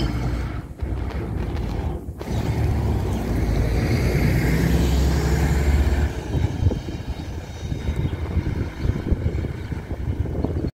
you